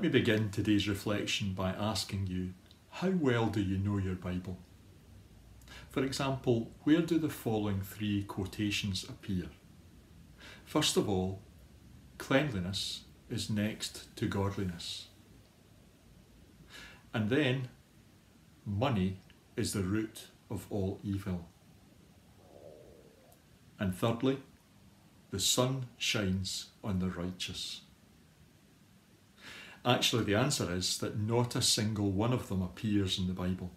Let me begin today's reflection by asking you how well do you know your Bible? For example, where do the following three quotations appear? First of all, cleanliness is next to godliness. And then, money is the root of all evil. And thirdly, the sun shines on the righteous. Actually, the answer is that not a single one of them appears in the Bible.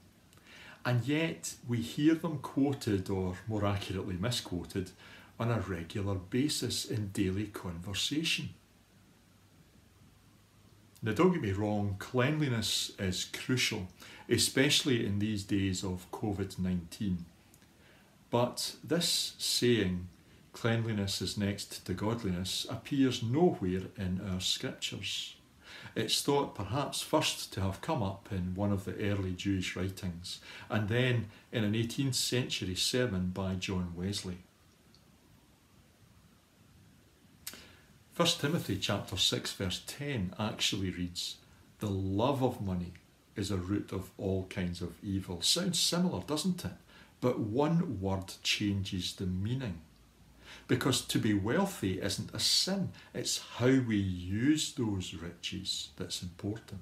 And yet, we hear them quoted, or more accurately, misquoted, on a regular basis in daily conversation. Now, don't get me wrong, cleanliness is crucial, especially in these days of COVID 19. But this saying, cleanliness is next to godliness, appears nowhere in our scriptures. It's thought perhaps first to have come up in one of the early Jewish writings, and then in an 18th century sermon by John Wesley. 1 Timothy chapter 6 verse 10 actually reads, The love of money is a root of all kinds of evil. Sounds similar, doesn't it? But one word changes the meaning. Because to be wealthy isn't a sin, it's how we use those riches that's important.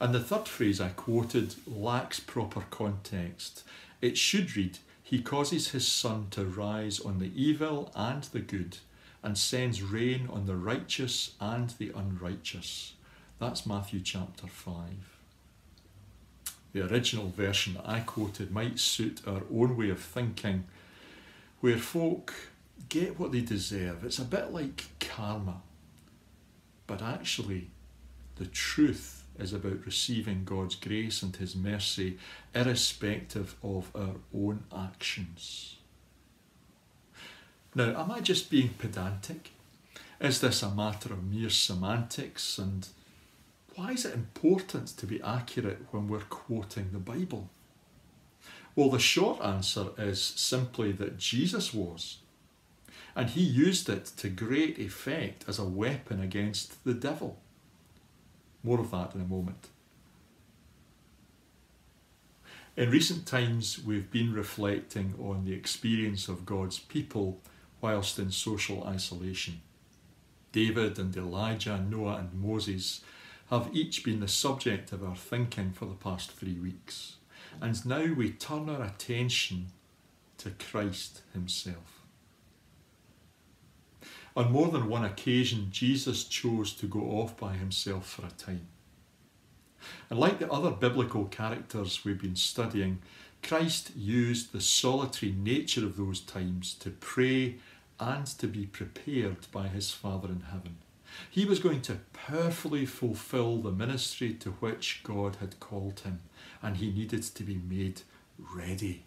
And the third phrase I quoted lacks proper context. It should read, He causes His sun to rise on the evil and the good, and sends rain on the righteous and the unrighteous. That's Matthew chapter 5. The original version I quoted might suit our own way of thinking where folk get what they deserve. It's a bit like karma. But actually, the truth is about receiving God's grace and His mercy, irrespective of our own actions. Now, am I just being pedantic? Is this a matter of mere semantics? And why is it important to be accurate when we're quoting the Bible? Well, the short answer is simply that Jesus was. And he used it to great effect as a weapon against the devil. More of that in a moment. In recent times, we've been reflecting on the experience of God's people whilst in social isolation. David and Elijah, Noah and Moses have each been the subject of our thinking for the past three weeks. And now we turn our attention to Christ Himself. On more than one occasion, Jesus chose to go off by himself for a time. And like the other biblical characters we've been studying, Christ used the solitary nature of those times to pray and to be prepared by his Father in heaven. He was going to powerfully fulfill the ministry to which God had called him and he needed to be made ready.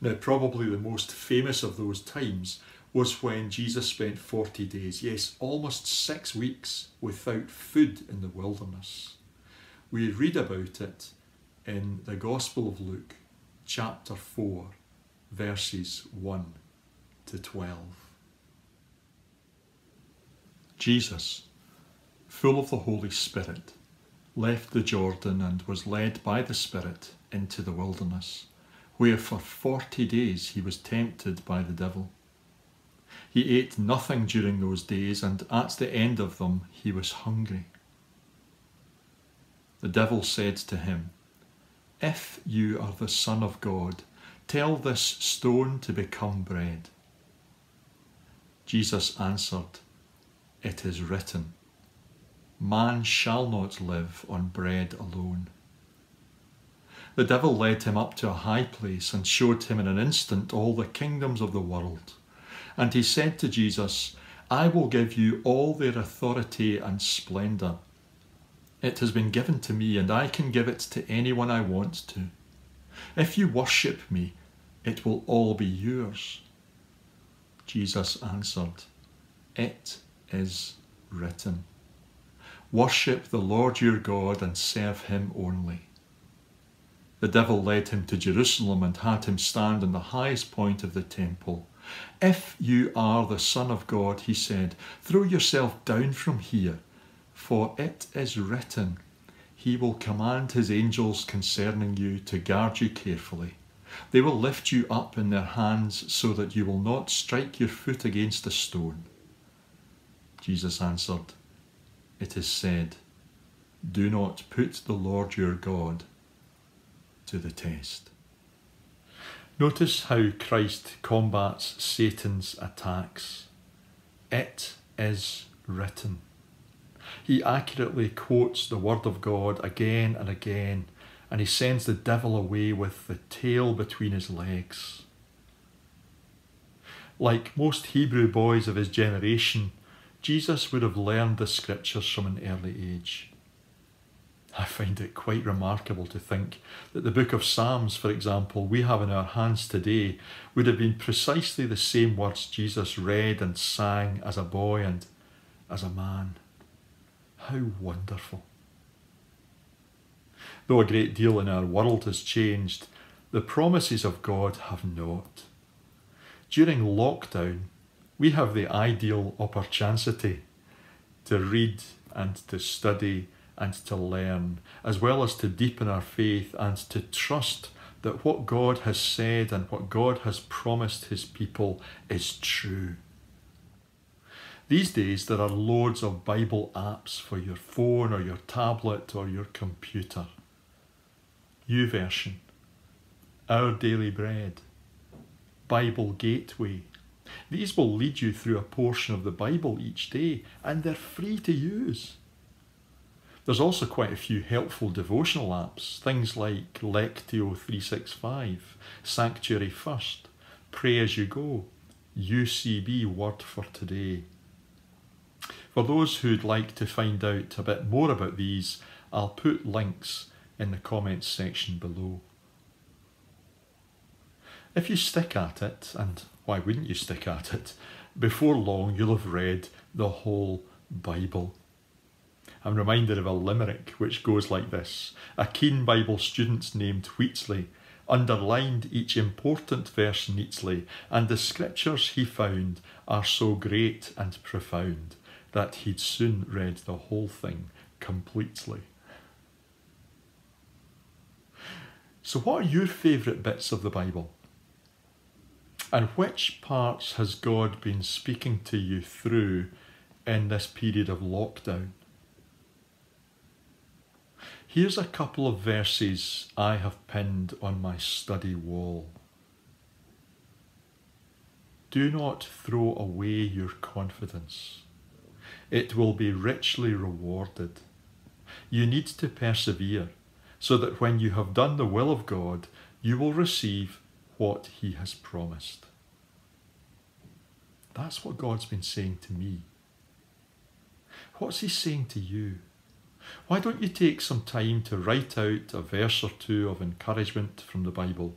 Now, probably the most famous of those times was when Jesus spent 40 days, yes, almost six weeks, without food in the wilderness. We read about it in the Gospel of Luke, chapter 4, verses 1 to 12. Jesus, full of the Holy Spirit, left the Jordan and was led by the Spirit into the wilderness, where for forty days he was tempted by the devil. He ate nothing during those days, and at the end of them he was hungry. The devil said to him, If you are the Son of God, tell this stone to become bread. Jesus answered, It is written, Man shall not live on bread alone. The devil led him up to a high place and showed him in an instant all the kingdoms of the world. And he said to Jesus, I will give you all their authority and splendour. It has been given to me, and I can give it to anyone I want to. If you worship me, it will all be yours. Jesus answered, It is written. Worship the Lord your God and serve him only. The devil led him to Jerusalem and had him stand on the highest point of the temple If you are the Son of God, he said, throw yourself down from here, for it is written, He will command His angels concerning you to guard you carefully. They will lift you up in their hands so that you will not strike your foot against a stone. Jesus answered, It is said, Do not put the Lord your God to the test. Notice how Christ combats Satan's attacks. It is written. He accurately quotes the Word of God again and again, and he sends the devil away with the tail between his legs. Like most Hebrew boys of his generation, Jesus would have learned the scriptures from an early age. I find it quite remarkable to think that the book of Psalms, for example, we have in our hands today, would have been precisely the same words Jesus read and sang as a boy and as a man. How wonderful. Though a great deal in our world has changed, the promises of God have not. During lockdown, we have the ideal opportunity to read and to study and to learn, as well as to deepen our faith and to trust that what God has said and what God has promised His people is true. These days, there are loads of Bible apps for your phone or your tablet or your computer. YouVersion, Our Daily Bread, Bible Gateway. These will lead you through a portion of the Bible each day, and they're free to use. There's also quite a few helpful devotional apps, things like Lectio 365, Sanctuary First, Pray As You Go, UCB Word for Today. For those who'd like to find out a bit more about these, I'll put links in the comments section below. If you stick at it, and why wouldn't you stick at it, before long you'll have read the whole Bible. I'm reminded of a limerick which goes like this A keen Bible student named Wheatsley underlined each important verse neatly, and the scriptures he found are so great and profound that he'd soon read the whole thing completely. So, what are your favourite bits of the Bible? And which parts has God been speaking to you through in this period of lockdown? Here's a couple of verses I have pinned on my study wall. Do not throw away your confidence. It will be richly rewarded. You need to persevere so that when you have done the will of God, you will receive what He has promised. That's what God's been saying to me. What's He saying to you? Why don't you take some time to write out a verse or two of encouragement from the Bible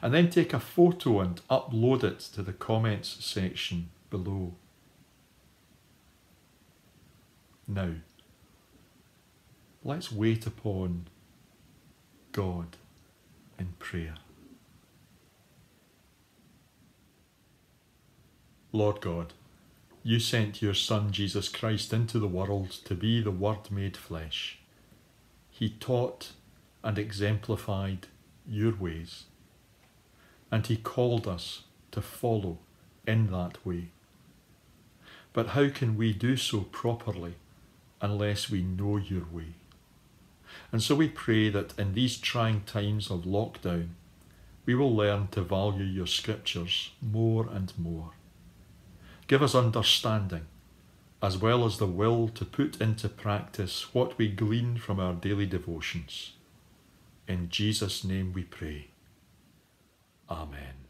and then take a photo and upload it to the comments section below? Now, let's wait upon God in prayer. Lord God, you sent your Son Jesus Christ into the world to be the Word made flesh. He taught and exemplified your ways, and he called us to follow in that way. But how can we do so properly unless we know your way? And so we pray that in these trying times of lockdown, we will learn to value your scriptures more and more. Give us understanding, as well as the will to put into practice what we glean from our daily devotions. In Jesus' name we pray. Amen.